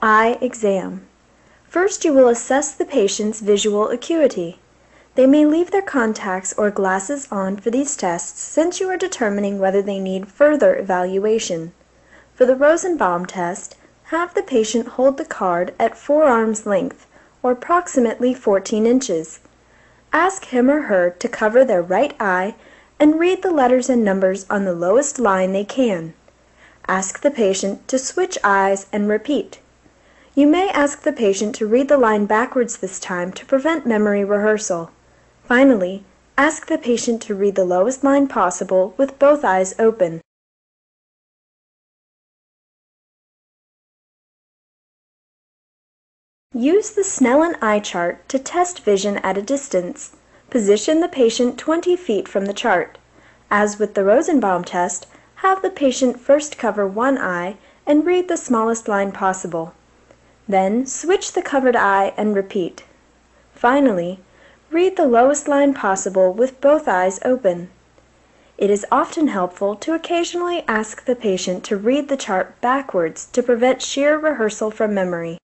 eye exam. First you will assess the patient's visual acuity. They may leave their contacts or glasses on for these tests since you are determining whether they need further evaluation. For the Rosenbaum test, have the patient hold the card at forearm's length, or approximately 14 inches. Ask him or her to cover their right eye and read the letters and numbers on the lowest line they can. Ask the patient to switch eyes and repeat. You may ask the patient to read the line backwards this time to prevent memory rehearsal. Finally, ask the patient to read the lowest line possible with both eyes open. Use the Snellen eye chart to test vision at a distance. Position the patient 20 feet from the chart. As with the Rosenbaum test, have the patient first cover one eye and read the smallest line possible. Then switch the covered eye and repeat. Finally, read the lowest line possible with both eyes open. It is often helpful to occasionally ask the patient to read the chart backwards to prevent sheer rehearsal from memory.